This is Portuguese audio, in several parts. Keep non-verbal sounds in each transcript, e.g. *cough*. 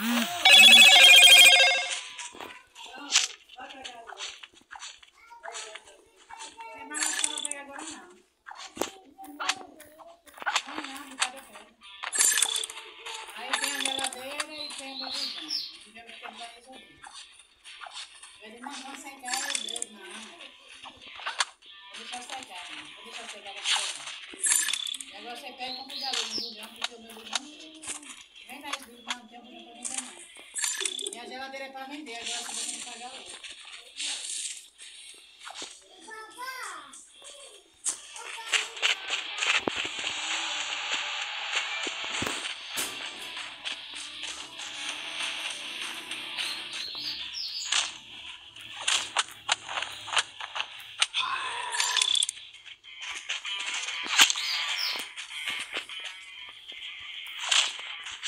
Mm-hmm.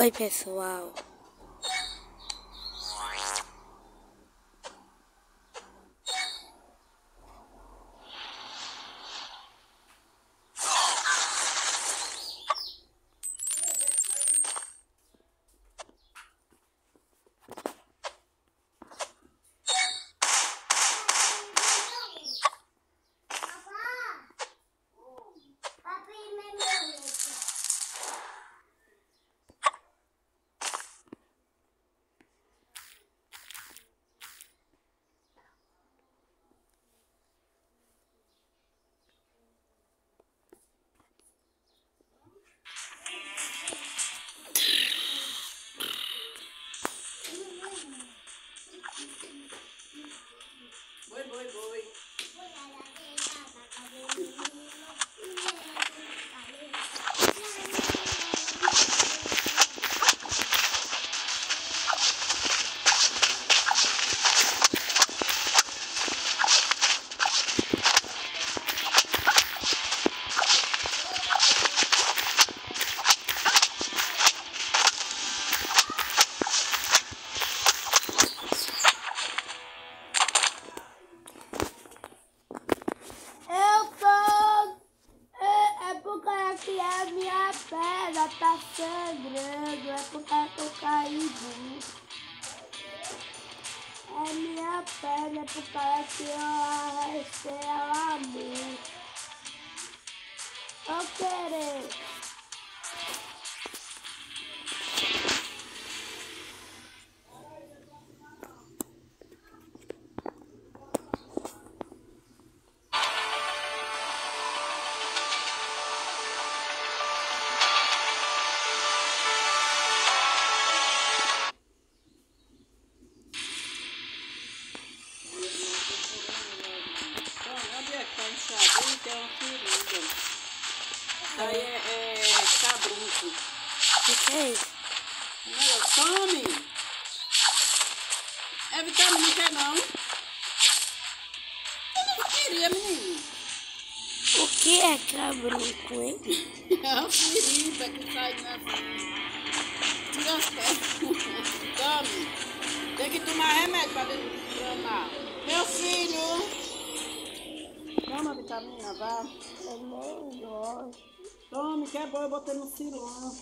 Oi, pessoal. é grande, é porque eu caí É minha perna, é por causa que eu arrastei ela muito. Eu querer. Aí é, é cabrunco. O que, que é isso? Olha, Tome! É vitamina que é não? Eu não queria, menino. O que é cabrunco, hein? *laughs* É uma ferida que sai assim. Tira as pernas. Tome. Tem que tomar remédio para desgranar. Meu filho. Toma vitamina, vá. Eu nem gosto. Tome, que é bom, eu botei no silão.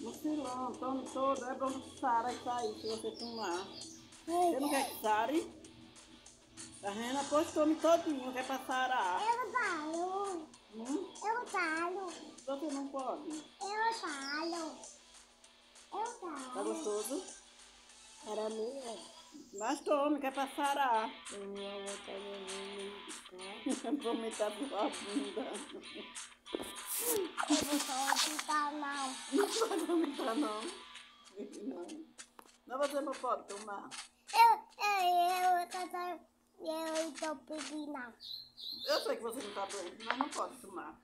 No silão, tome todo. É bom que sara isso aí, se você tomar. Você não quer que sare? Tá vendo? Pois tome todinho, que é pra sarar. Eu falo. Hum? Eu falo. Você não pode. Eu falo. Eu falo. Tá gostoso? Mim, é. Mas tome, que é pra sarar. Vou Vomitar sua bunda. Eu vou só ficar não. Não vai vomitar, não. Não. Não, você não pode tomar. Eu, eu, eu, eu, eu, eu tô pedindo. Eu sei que você não tá doente, mas não pode tomar.